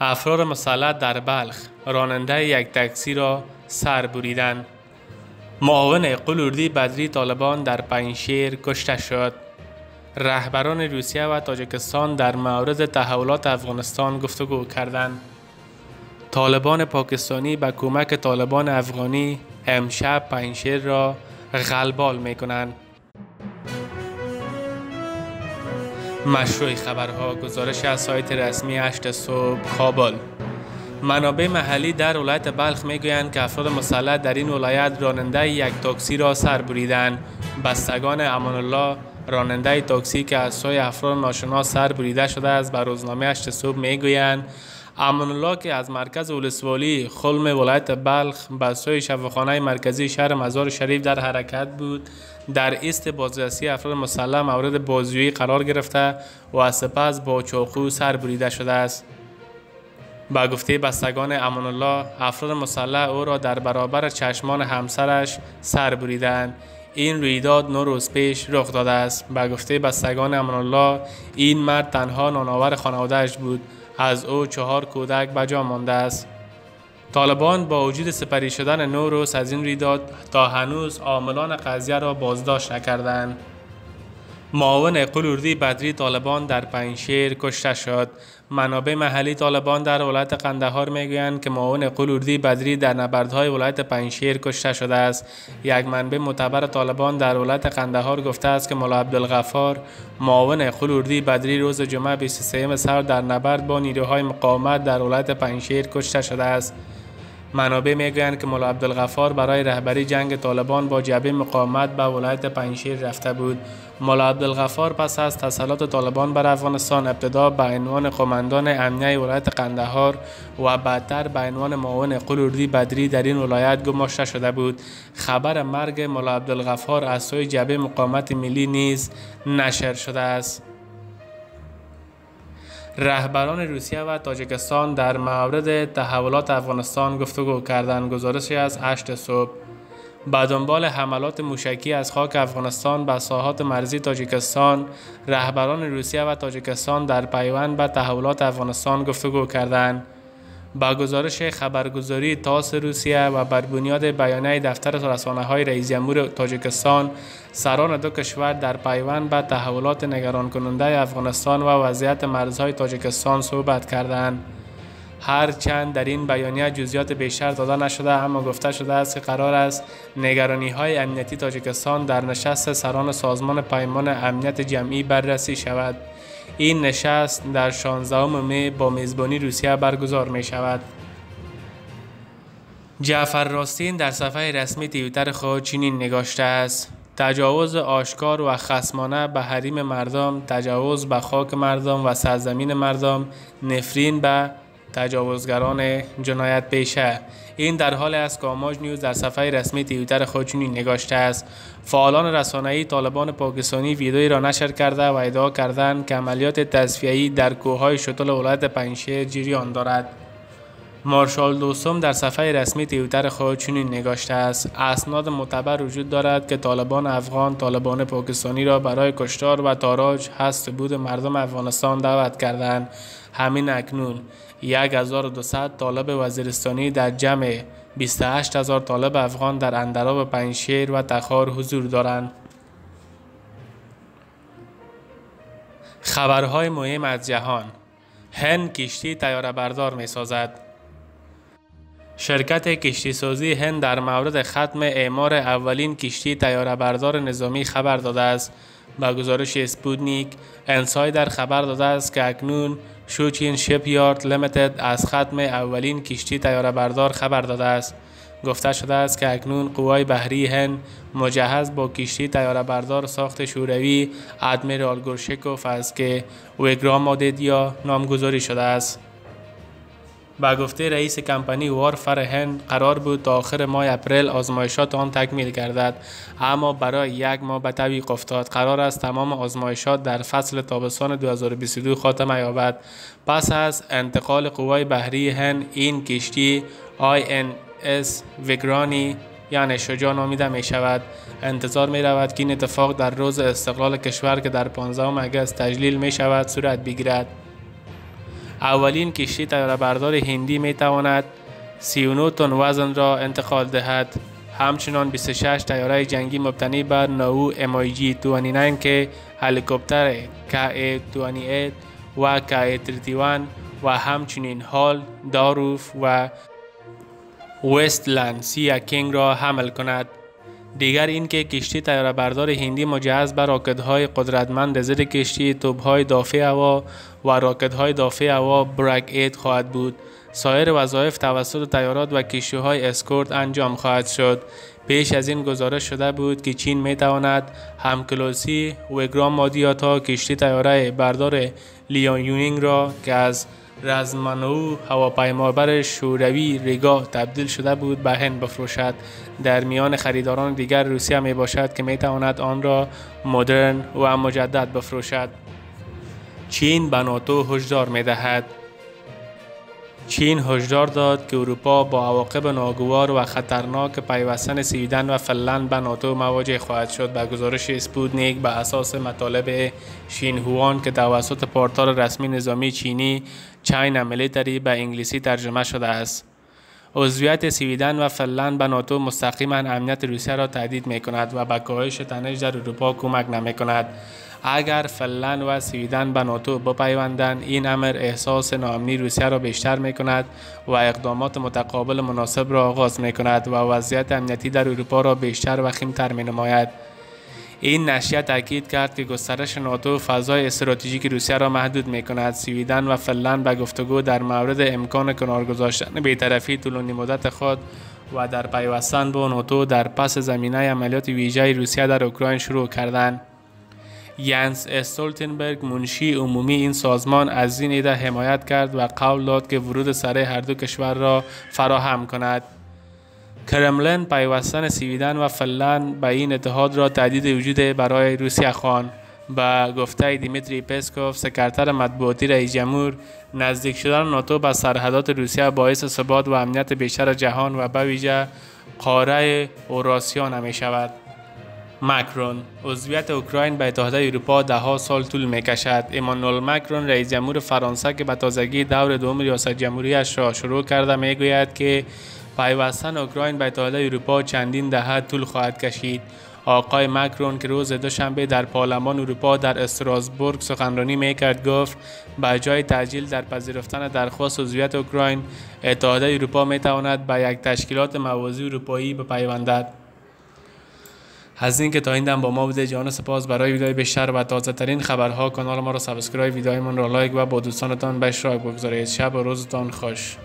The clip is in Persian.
افراد مسلح در بلخ راننده یک تاکسی را سر بریدند. معاون قلوردی بدری طالبان در پنشیر کشته شد. رهبران روسیه و تاجکستان در مورد تحولات افغانستان گفتگو کردند. طالبان پاکستانی به کمک طالبان افغانی امشب پنشیر را غلبال می کنند مشروع خبرها گزارش از سایت رسمی 8 صبح کابل. منابع محلی در ولایت بلخ می‌گویند که افراد مسلح در این ولایت راننده یک تاکسی را سر بریدند بستگان امان الله راننده تاکسی که از سوی افراد ناشناس سر بریده شده است به روزنامه 8 صبح می‌گویند امان الله که از مرکز ولسوالی خلم ولایت بلخ به سوی شفاخانه مرکزی شهر مزار شریف در حرکت بود در ایست بازرسی افراد مسلح مورد بازجویی قرار گرفته و سپس با چاقو سر بریده شده است. با گفته بستگان امان الله افراد مسلح او را در برابر چشمان همسرش سر بریدند. این رویداد نو روز پیش رخ داده است. با گفته بستگان امان الله این مرد تنها نانآور خانوادهش بود. از او چهار کودک بجا مانده است. طالبان با وجود سپری شدن نوروز از این رویداد تا هنوز عاملان قضیه را بازداشت نکردند. معاون قلوردی بدری طالبان در پنشیر کشته شد. منابع محلی طالبان در ولایت قندهار می‌گویند که معاون قلوردی بدری در نبردهای ولایت پنشیر کشته شده است. یک منبع معتبر طالبان در ولایت قندهار گفته است که مولا عبدالغفار معاون قلوردی بدری روز جمعه 23 سر در نبرد با نیروهای مقاومت در ولایت پنشیر کشته شده است. منابع می‌گویند که مولا عبدالغفار برای رهبری جنگ طالبان با جبهه مقاومت به ولایت پنشیر رفته بود. مولا عبدالغفار پس از تسلط طالبان بر افغانستان ابتدا به عنوان قماندان امنیه ولایت قندهار و بعدتر به عنوان معاون قلوردی بدری در این ولایت گماشته شده بود. خبر مرگ مولا عبدالغفار از سوی جبهه مقاومت ملی نیز نشر شده است. رهبران روسیه و تاجیکستان در مورد تحولات افغانستان گفتگو کردند. گزارشی از 8 صبح. به دنبال حملات موشکی از خاک افغانستان به ساحات مرزی تاجیکستان رهبران روسیه و تاجیکستان در پیوند به تحولات افغانستان گفتگو کردند. با گزارش خبرگزاری تاس روسیه و بر بنیاد بیانیه دفتر رسانه های رئیس جمهور تاجیکستان سران دو کشور در پیوند به تحولات نگران کننده افغانستان و وضعیت مرزهای تاجیکستان صحبت کردند. هرچند در این بیانیه جزئیات بیشتر داده نشده اما گفته شده است که قرار است نگرانی های امنیتی تاجیکستان در نشست سران سازمان پیمان امنیت جمعی بررسی شود. این نشست در 16 می با میزبانی روسیه برگزار می شود. جعفر راستین در صفحه رسمی تیوتر خود چنین نگاشته است تجاوز آشکار و خسمانه به حریم مردم تجاوز به خاک مردم و سرزمین مردم نفرین به تجاوزگران جنایت پیشه. این در حال است که آماج نیوز در صفحه رسمی تیویتر خود چنین نگاشته است. فعالان رسانه‌ای طالبان پاکستانی ویدئویی را نشر کرده و ادعا کردند که عملیات تصفیه‌ای در کوههای شتل ولایت پنجشیر جریان دارد. مارشال دوستم در صفحه رسمی تیوتر خود چنین نگاشته است اسناد معتبر وجود دارد که طالبان افغان طالبان پاکستانی را برای کشتار و تاراج هست بود مردم افغانستان دعوت کردند همین اکنون 1200 طالب وزیرستانی در جمع 28000 طالب افغان در اندراب پنجشیر و تخار حضور دارند. خبرهای مهم از جهان هند کشتی تیاره بردار می سازد. شرکت کشتی سازی هند در مورد ختم اعمار اولین کشتی تیاره بردار نظامی خبر داده است. با گزارش اسپودنیک انسایدر خبر داده است که اکنون شوچین شپ یارد لیمیتد از ختم اولین کشتی تیاره بردار خبر داده است گفته شده است که اکنون قوای بحری هند مجهز با کشتی تیاره بردار ساخت شوروی ادمیرال گورشکوف است که ویگرام آدیدیا نامگذاری شده است با گفته رئیس کمپانی وارفر هند قرار بود تا آخر ماه اپریل آزمایشات آن تکمیل گردد. اما برای یک ماه به تعویق افتاد. قرار است تمام آزمایشات در فصل تابستان 2022 خاتمه یابد. پس از انتقال قوای بحری هند این کشتی INS ویگرانی یعنی شجاع نامیده می شود. انتظار می رود که این اتفاق در روز استقلال کشور که در 15 اگست تجلیل می شود صورت بگیرد. اولین کشتی بردار هندی می تواند 39 تن وزن را انتقال دهد. همچنان 26 تیاره جنگی مبتنی بر نو امایجی 29 که هلیکوپتر که 28 و که 31 و همچنین هال داروف و وستلند سیا کینگ را حمل کند. دیگر اینکه کشتی تیاره بردار هندی مجهز به های قدرتمند ضد کشتی های دافع هوا و های دافع هوا برک اید خواهد بود. سایر وظایف توسط تیارات و کشتی های اسکورت انجام خواهد شد. پیش از این گزارش شده بود که چین می تواند همکلاسی وگرام مادیات ها کشتی تیاره بردار لیان یونینگ را که از رزمانو هواپیمابر شوروی ریگا تبدیل شده بود به هند بفروشد. در میان خریداران دیگر روسیه می باشد که می تواند آن را مدرن و مجدد بفروشد. چین به ناتو هشدار می دهد. چین هشدار داد که اروپا با عواقب ناگوار و خطرناک پیوستن سویدن و فنلند به ناتو مواجه خواهد شد. به گزارش اسپوتنیک به اساس مطالب هوان که توسط پورتال رسمی نظامی چینی China Military به انگلیسی ترجمه شده است. عضویت سویدن و فنلند به ناتو مستقیما امنیت روسیه را تهدید می کند و به کاهش تنش در اروپا کمک نمی کند اگر فنلند و سویدن به ناتو بپیوندند این امر احساس ناامنی روسیه را بیشتر می کند و اقدامات متقابل مناسب را آغاز می کند و وضعیت امنیتی در اروپا را بیشتر و خیمتر می نماید این نشریه تاکید کرد که گسترش ناتو فضای استراتژیک روسیه را محدود می کند سویدن و فنلند به گفتگو در مورد امکان کنار گذاشتن بیطرفی طولانی مدت خود و در پیوستن با ناتو در پس زمینه عملیات ویژه روسیه در اوکراین شروع کردند. ینس استولتنبرگ منشی عمومی این سازمان از این ایده حمایت کرد و قول داد که ورود سریع هر دو کشور را فراهم کند. کرملن پیوستن سویدن و فنلند به این اتحاد را تهدید وجودی برای روسیه خواند به گفته دیمیتری پسکوف سکرتر مطبوعاتی رئیس جمهور نزدیک شدن ناتو به سرحدات روسیه باعث ثبات و امنیت بیشتر جهان و به ویژه قاره اوراسیا نمی شود مکرون عضویت اوکراین به اتحادیه اروپا ده سال طول می کشد ایمانوئل مکرون رئیس جمهور فرانسه که به تازگی دور دوم ریاست جمهوریش را شروع کرده می گوید که پیوستن اوکراین به اتحادیه اروپا چندین دهه طول خواهد کشید. آقای مکرون که روز دوشنبه در پارلمان اروپا در استراسبورگ سخنرانی می کرد گفت به جای تعجیل در پذیرفتن درخواست عضویت اوکراین اتحادیه اروپا می تواند به یک تشکیلات موازی اروپایی بپیوندد. از اینکه تا این دم با ما بودید جهان سپاس برای ویدیوی بیشتر و تازه ترین خبرها. کانال ما را subscribe ویدیوی من را لایک و با دوستانتان به اشتراک بگذارید. شب و روزتان خوش.